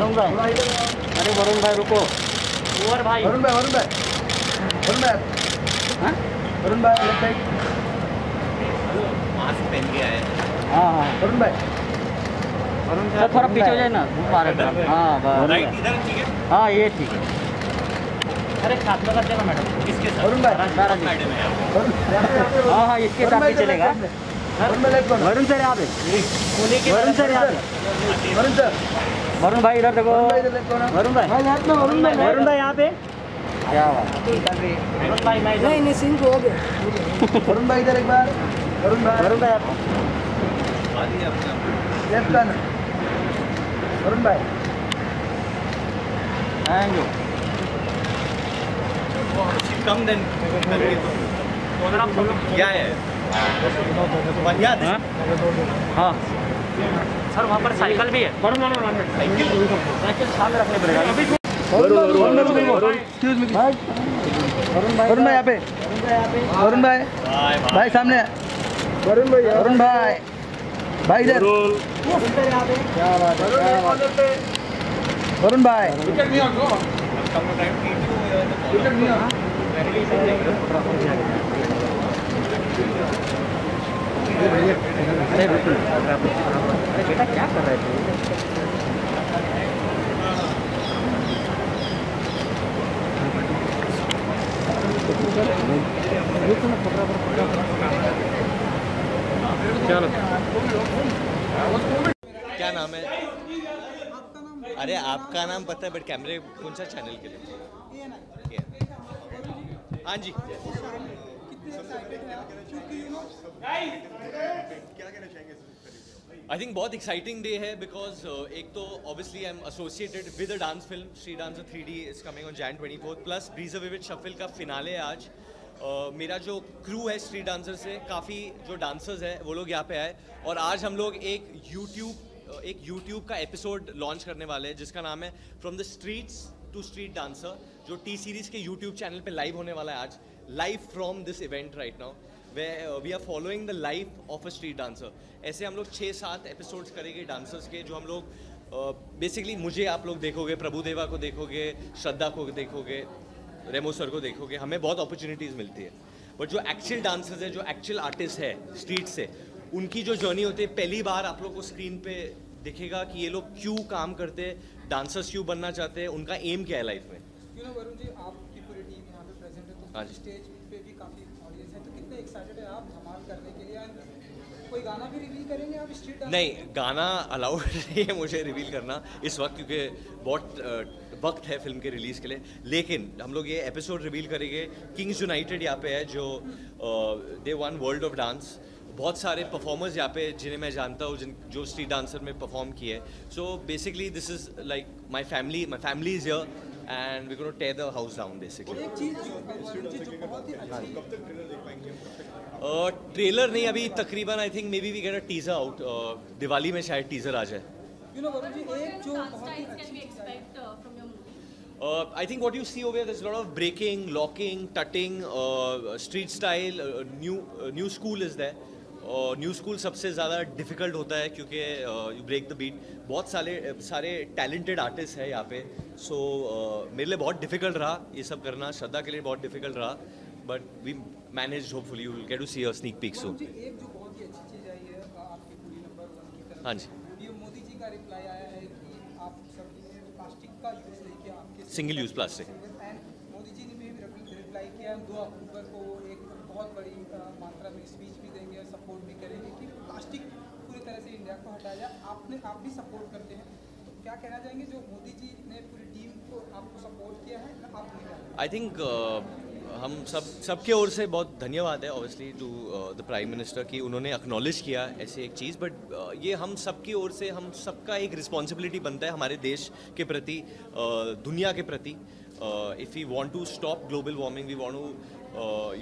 वरुण भाई। अरे वरुण भाई रुको। कुंवर भाई। वरुण भाई वरुण भाई। वरुण भाई। हाँ? वरुण भाई लेफ़्ट साइड मास्क पहन के आए। हाँ हाँ। वरुण भाई। वरुण सर थोड़ा पीछे हो जाए ना। धूप आ रहा है हाँ बस। राइट इधर ठीक है? हाँ ये ठीक है। अरे साथ में कर देना मैडम? किसके साथ। वरुण भाई। सारा जी। मैडम है पे, हाँ? हाँ इसके साथ भी चलेगा। वरुण भाई लेफ़्ट वरुण सर यहाँ पे। वरुण सर यहाँ पे वरुण सर। वरुण भाई इधर देखो। वरुण भाई वरुण भाई। भाई हाथ में वरुण भाई वरुण भाई यहाँ पे। क्या बात वरुण भाई मैं नहीं नहीं सिंह हो गया। वरुण भाई इधर एक बार। वरुण भाई। वरुण भाई आप। लेफ़्ट कॉर्नर वरुण भाई। थैंक यू कम देन आप दोनों क्या है? बढ़िया हाँ हाँ। सर वहाँ पर साइकिल भी है। साइकिल सामने रखने पड़ेगा। भाई वरुण भाई यहाँ पे वरुण भाई यहाँ पे। वरुण भाई। सामने। वरुण भाई वरुण भाई। भाई इधर। वरुण। सर यहाँ बेटा क्या कर रहे थे क्या नाम है? अरे आपका नाम पता है, बट कैमरे कौन सा चैनल के लिए? हाँ जी। आई थिंक बहुत एक्साइटिंग डे है बिकॉज़ एक तो obviously I am associated with a dance film street dancer three D is coming on Jan twenty fourth plus Breezer Vivid Shuffle का फिनाले है आज. Uh, मेरा जो क्रू है स्ट्रीट डांसर से काफ़ी जो डांसर्स है वो लोग यहाँ पे आए. और आज हम लोग एक यूट्यूब एक यूट्यूब का एपिसोड लॉन्च करने वाले हैं जिसका नाम है from the streets to street dancer जो टी सीरीज़ के यूट्यूब चैनल पे लाइव होने वाला है आज. Live from this event right now way we are following the life of a street dancer ऐसे हम लोग छः सात एपिसोड्स करेंगे डांसर्स के, जो हम लोग बेसिकली मुझे आप लोग देखोगे प्रभुदेवा को देखोगे, श्रद्धा को देखोगे, रेमो सर को देखोगे, हमें बहुत अपॉर्चुनिटीज़ मिलती है। बट जो एक्चुअल डांसर्स है, जो एक्चुअल आर्टिस्ट है स्ट्रीट से, उनकी जो जर्नी होती है, पहली बार आप लोग को स्क्रीन पे दिखेगा कि ये लोग क्यों काम करते हैं डांसर्स क्यों बनना चाहते हैं, उनका एम क्या है लाइफ में? यू नो वरुण जी आपकी पूरी टीम यहाँ हाँ। स्टेज पे भी काफ़ी ऑडियंस है। तो कितने एक्साइटेड है आप धमाल करने के लिए? कोई गाना भी रिवील करेंगे आप स्ट्रीट नहीं गाना अलाउड नहीं है मुझे रिवील करना इस वक्त क्योंकि बहुत वक्त है फ़िल्म के रिलीज़ के लिए। लेकिन हम लोग ये एपिसोड रिवील करेंगे किंग्स यूनाइटेड यहाँ पे है जो they won World of Dance बहुत सारे परफॉर्मर्स यहाँ पे जिन्हें मैं जानता हूँ जिन जो स्ट्रीट डांसर में परफॉर्म किए so basically this is like my family my family is here and we gonna tear the house down basically एक चीज़ जो वरुण जी जो बहुत ट्रेलर नहीं अभी तकरीबन I think maybe we get a teaser out Diwali में शायद टीजर आ जाए। यू नो वरुण जी एक जो dance बहुत ही styles can अच्छी we चीज़ है। expect uh, from your Uh, uh, uh, uh. और न्यू स्कूल सबसे ज़्यादा डिफ़िकल्ट होता है क्योंकि यू ब्रेक द बीट बहुत सारे सारे टैलेंटेड आर्टिस्ट हैं यहाँ पे. सो so, uh, मेरे लिए बहुत डिफ़िकल्ट रहा ये सब करना. श्रद्धा के लिए बहुत डिफ़िकल्ट रहा. But we manage hopefully you will get to see a sneak peek so जी एक जो बहुत ही अच्छी है हाँ जी। ये मोदी जी का रिप्लाई आया है कि आप प्लास्टिक का यूज़ plastic. मोदी जी ने भी रिप्लाई किया दो अक्टूबर को एक बहुत बड़ी मात्रा में स्पीच भी देंगे और सपोर्ट भी करेंगे कि प्लास्टिक पूरी तरह से इंडिया को हटाया जाए। आपने आप भी सपोर्ट करते हैं। तो क्या कहना चाहेंगे? जो मोदी जी ने पूरी टीम को आपको सपोर्ट किया है आपने आई थिंक हम सब सबके ओर से बहुत धन्यवाद है obviously to the prime minister कि उन्होंने एक्नॉलेज किया ऐसी एक चीज़। बट uh, ये हम सबकी ओर से हम सबका एक रिस्पॉन्सिबिलिटी बनता है हमारे देश के प्रति uh, दुनिया के प्रति। If you want to stop global warming we want to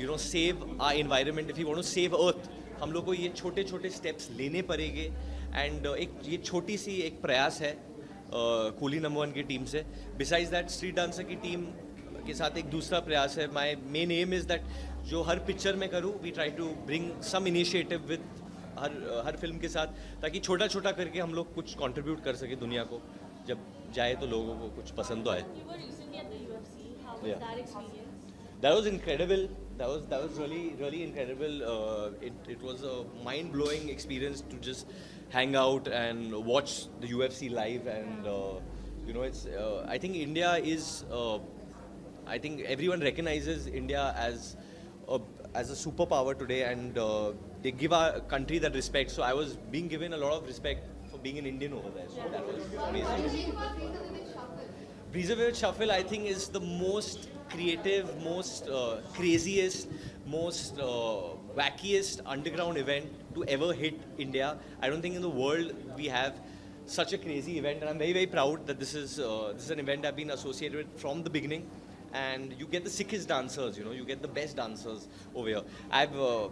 you know save our environment if you want to save earth हम लोग को ये छोटे छोटे स्टेप्स लेने पड़ेंगे। एंड एक ये छोटी सी एक प्रयास है कूली नंबर वन की टीम से। बिसाइड्स दैट स्ट्रीट डांसर की टीम के साथ एक दूसरा प्रयास है। My main aim is that जो हर पिक्चर में करूँ we try to bring some initiative with हर हर फ़िल्म के साथ ताकि छोटा छोटा करके हम लोग कुछ कंट्रीब्यूट कर सके दुनिया को। जब जाए तो लोगों को कुछ पसंद तो आए। That was recently That was that was really really incredible. Uh, it it was a mind blowing experience to just hang out and watch the UFC live and uh, you know it's uh, I think India is uh, I think everyone recognizes India as a as a superpower today and uh, they give our country that respect. So I was being given a lot of respect for being an Indian over there. So that was amazing. Breezer Vivid Shuffle, I think, is the most creative, most uh, craziest, most uh, wackiest underground event to ever hit India. I don't think in the world we have such a crazy event, and I'm very, very proud that this is uh, this is an event I've been associated with from the beginning. And you get the sickest dancers, you know, you get the best dancers over here. I've uh,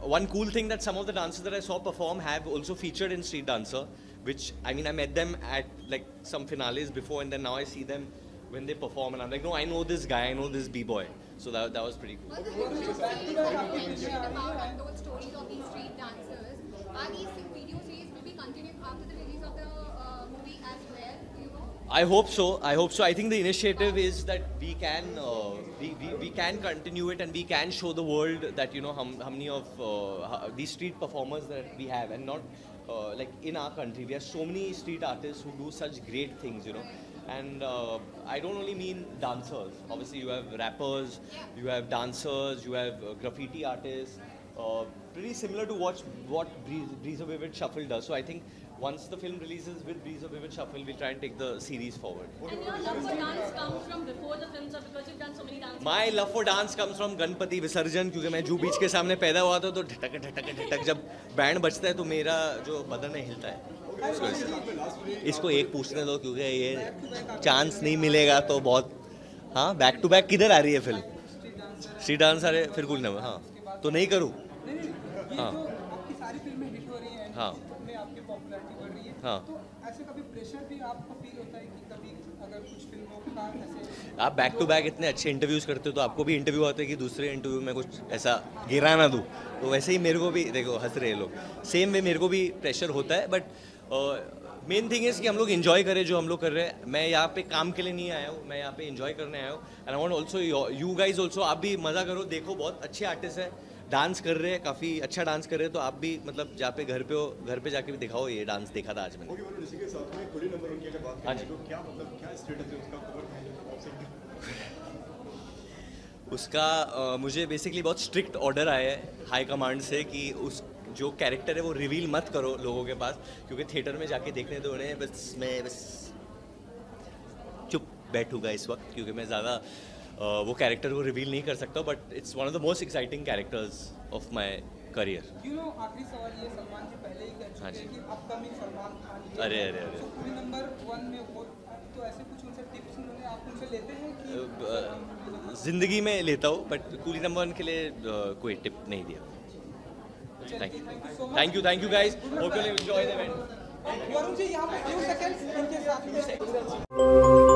one cool thing that some of the dancers that I saw perform have also featured in Street Dancer, which I mean I met them at like some finales before, and then now I see them when they perform, and I'm like, no, I know this guy, I know this b-boy. So that that was pretty cool. Well, the video series you mentioned about untold stories of these street dancers. Are these video series will after the release of the uh, movie as well? You? I hope so. I hope so. I think the initiative is that we can uh, we, we, we can continue it and we can show the world that you know how, how many of uh, these street performers that we have and not uh, like in our country we have so many street artists who do such great things you know and uh, I don't only mean dancers. Obviously you have rappers, you have dancers, you have uh, graffiti artists. Uh, pretty similar to what what Breeze, Breeze Shuffle does. So I think once the film releases with Breeze of Vivid Shuffle, we'll try and take the series forward. And your love for dance comes from before the films or because you've done so many dances? My love for dance comes from Ganpati विसर्जन क्योंकि मैं जू बीच के सामने पैदा हुआ था तो ढटक ढटक ढटक जब बैंड बजता है तो मेरा जो बदन है हिलता है इसको एक पूछने दो क्योंकि ये चांस नहीं मिलेगा तो बहुत हाँ बैक टू बैक किधर आ रही है फ़िल्म सी डांस आ रहे फिर कुल नंबर हाँ तो नहीं करूँ हाँ। हो रही हैं हाँ। में आपकी पॉपुलैरिटी बढ़ रही है। तो ऐसे कभी प्रेशर भी आपको फील होता है कि कभी अगर कुछ फ़िल्मों का ऐसे आप बैक टू बैक इतने अच्छे इंटरव्यूज़ करते हो तो आपको भी इंटरव्यू आते हैं कि दूसरे इंटरव्यू में कुछ ऐसा गिरा ना दूँ। तो वैसे ही मेरे को भी देखो हंस रहे लोग। सेम वे मेरे को भी प्रेशर होता है बट मेन थिंग इज़ कि हम लोग इन्जॉय करें जो हम लोग कर रहे हैं। मैं यहाँ पे काम के लिए नहीं आया हूँ मैं यहाँ पे इन्जॉय करने आया हूँ। And I want also you guys also आप भी मज़ा करो देखो बहुत अच्छे आर्टिस्ट हैं। डांस कर रहे हैं काफ़ी अच्छा डांस कर रहे हैं तो आप भी मतलब जहाँ पे घर पे हो घर पे जाके भी दिखाओ ये डांस देखा था आज मैंने ओके बोलो इसी के साथ में खुले नंबर उनकी अगर बात हाँ जी। तो क्या मतलब उसका खबर मुझे बेसिकली बहुत स्ट्रिक्ट ऑर्डर आया है हाई कमांड से कि उस जो कैरेक्टर है वो रिवील मत करो लोगों के पास क्योंकि थिएटर में जाके देखने तो उन्हें बस मैं बस चुप बैठूँगा इस वक्त क्योंकि मैं ज़्यादा वो कैरेक्टर को रिवील नहीं कर सकता but it's one of the most exciting characters of my career you know आखिरी सवाल ये सलमान जी पहले ही जी। हैं कि अपकमिंग सलमान खान ये अरे। अरे, अरे। तो पूरी नंबर वन में वो तो ऐसे कुछ उनसे टिप्स उन्होंने आप उनसे लेते हैं कि अ, ज़िंदगी में लेता हूँ बट कूली नंबर वन के लिए कोई टिप नहीं दिया। Thank you thank you thank you guys hope you enjoy the event Varun ji यहाँ पे सेकंड्स इनके साथ